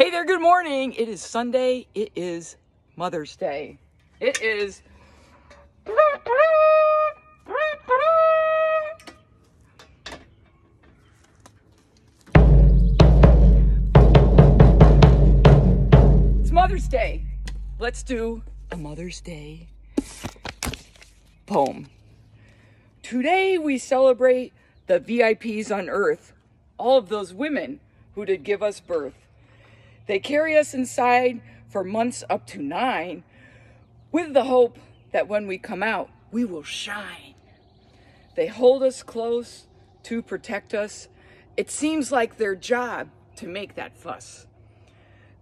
Hey there, good morning. It is Sunday. It is Mother's Day. It is. It's Mother's Day. Let's do a Mother's Day poem. Today we celebrate the VIPs on earth, all of those women who did give us birth. They carry us inside for months up to nine with the hope that when we come out, we will shine. They hold us close to protect us. It seems like their job to make that fuss.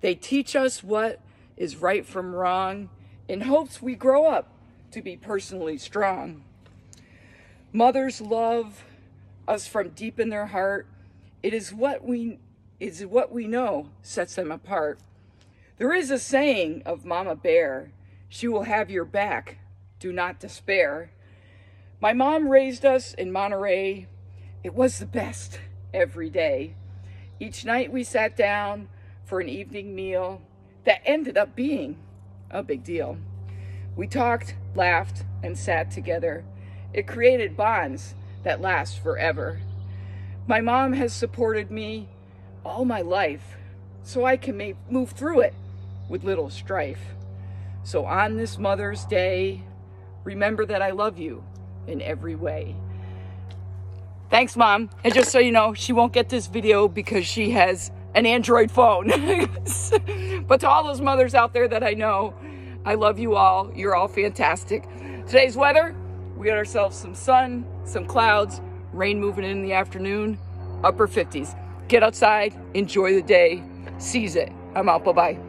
They teach us what is right from wrong in hopes we grow up to be personally strong. Mothers love us from deep in their heart. It is what we is what we know sets them apart. There is a saying of Mama Bear, she will have your back. Do not despair. My mom raised us in Monterey. It was the best every day. Each night we sat down for an evening meal that ended up being a big deal. We talked, laughed, and sat together. It created bonds that last forever. My mom has supported me all my life so I can make, move through it with little strife. So on this Mother's Day, remember that I love you in every way. Thanks, Mom. And just so you know, she won't get this video because she has an Android phone. but to all those mothers out there that I know, I love you all. You're all fantastic. Today's weather, we got ourselves some sun, some clouds, rain moving in, in the afternoon, upper 50s. Get outside, enjoy the day, seize it. I'm out. Bye bye.